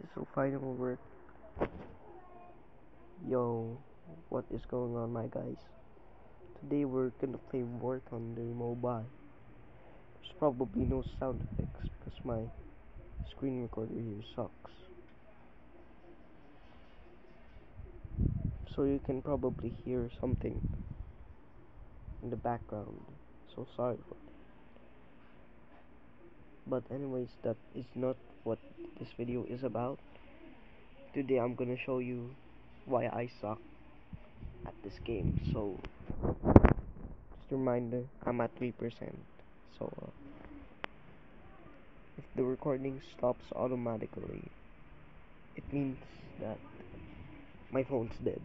this will finally work. Yo, what is going on my guys? Today we're gonna play War Thunder Mobile. There's probably no sound effects because my screen recorder here sucks. So you can probably hear something in the background. So sorry for. But anyways, that is not what this video is about. Today I'm gonna show you why I suck at this game. So just a reminder, I'm at 3%. So uh, if the recording stops automatically, it means that my phone's dead.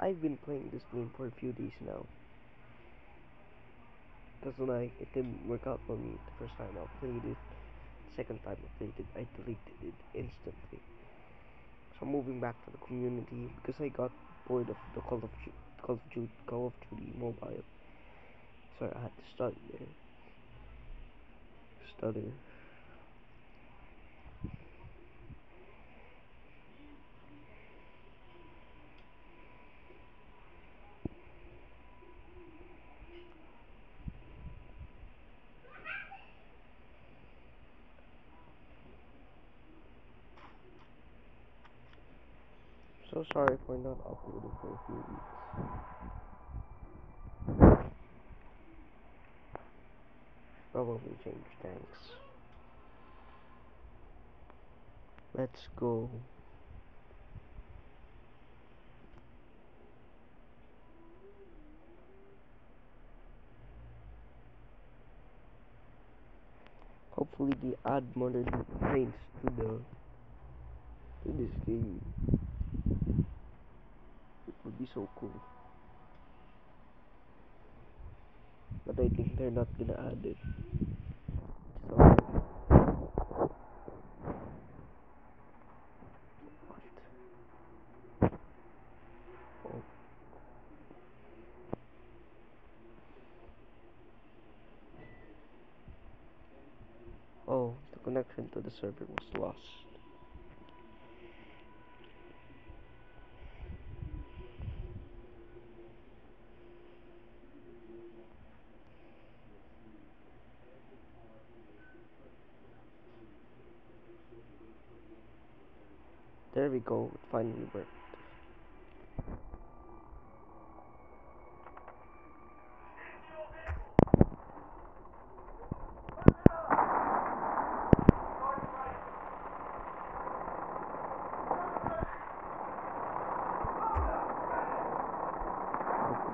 I've been playing this game for a few days now. Because like it didn't work out for me the first time I played it. Second time I played it, I deleted it instantly. So I'm moving back to the community because I got bored of the Call of Duty, Call of Duty, Call of Duty mobile. So I had to start there. Stutter. So sorry for not uploading for a few weeks. Probably change, thanks. Let's go. Hopefully they add modern planes to the to this game. Would be so cool. But I think they're not gonna add it. Oh. Oh, the connection to the server was lost. There we go, it finally worked.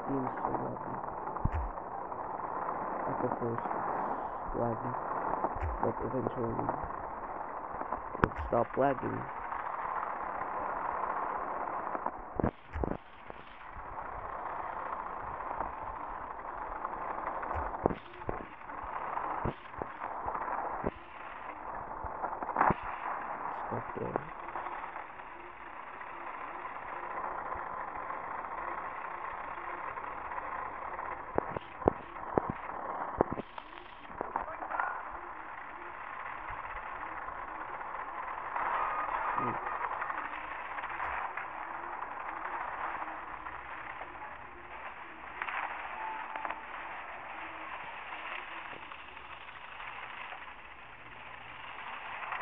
Game's so laggy. At the first, it's laggy, but eventually it stopped lagging.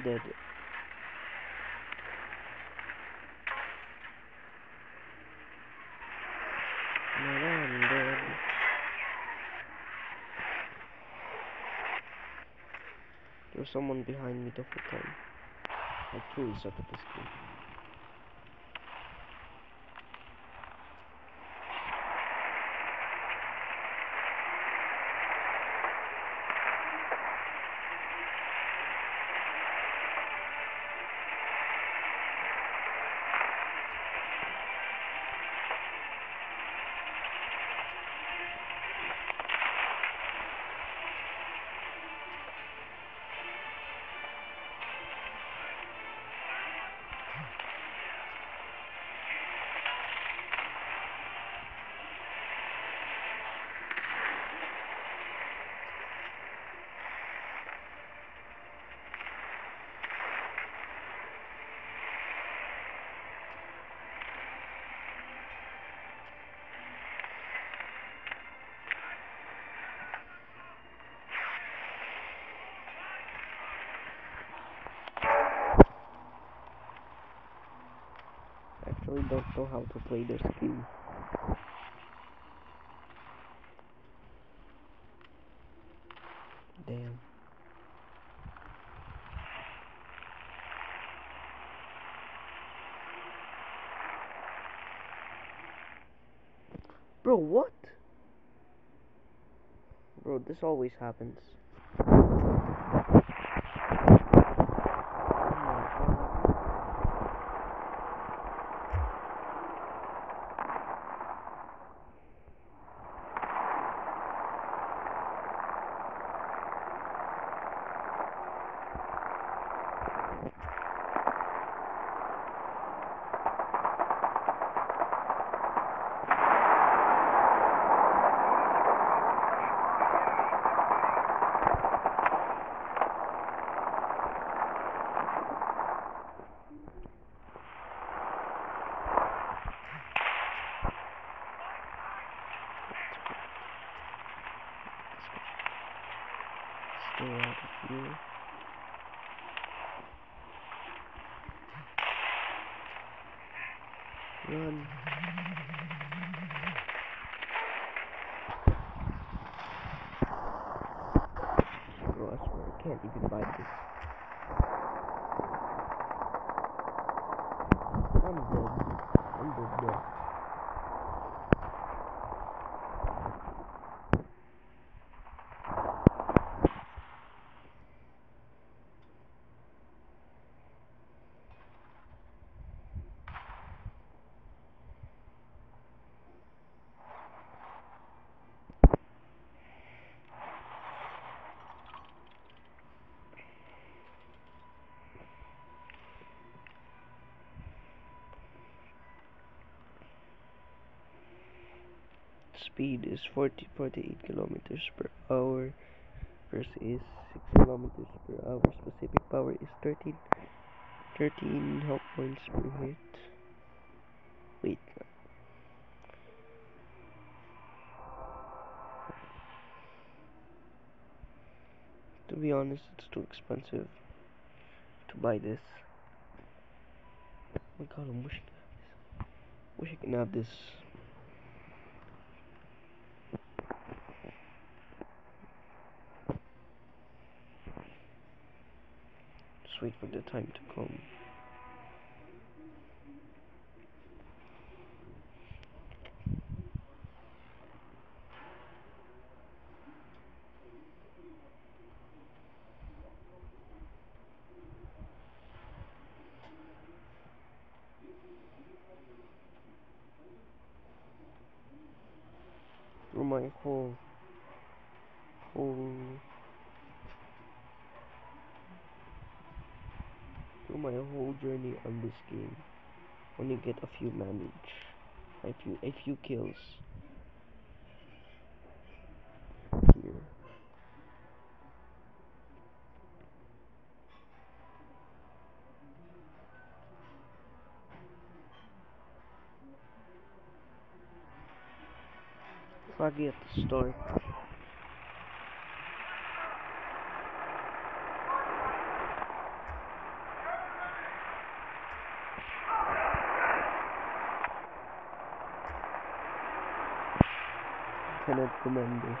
dead. There's someone behind me the whole time. I truly suck at this game. Actually don't know how to play this game. Damn. Bro, what? Bro, this always happens. Oh my god. Stay out of here. Run. Bro, I swear I can't even buy this. I'm dead. I'm dead, bro. Speed is 40 48 kilometers per hour versus 6 kilometers per hour. Specific power is 13 13 health points per hit. Wait. To be honest, it's too expensive to buy this. Oh my god, I'm wishing I this. Wish I can have this. Wait for the time to come. Through my whole whole my whole journey on this game. Only get a few manage. A few a few kills. Here. Foggy at the start. cannot command this.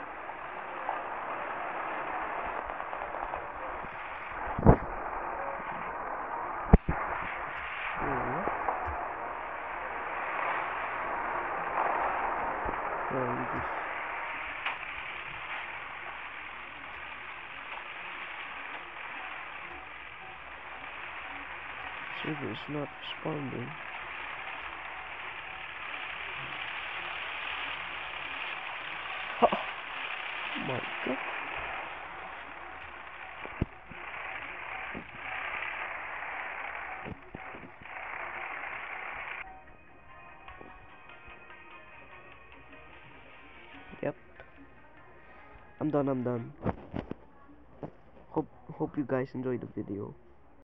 server is not responding. Yep. I'm done, I'm done. Hope hope you guys enjoyed the video.